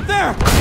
up there!